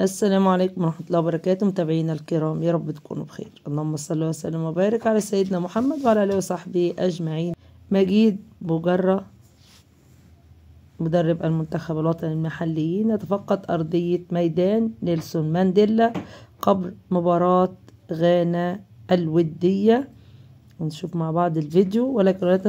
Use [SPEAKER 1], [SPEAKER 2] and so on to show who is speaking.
[SPEAKER 1] السلام عليكم ورحمة الله وبركاته متابعينا الكرام يا رب تكونوا بخير. اللهم صل وسلم وبارك على سيدنا محمد وعلى آله وصحبه أجمعين. مجيد بجرة مدرب المنتخب الوطني المحليين يتفقد أرضية ميدان نيلسون مانديلا قبل مباراة غانا الودية. نشوف مع بعض الفيديو ولكن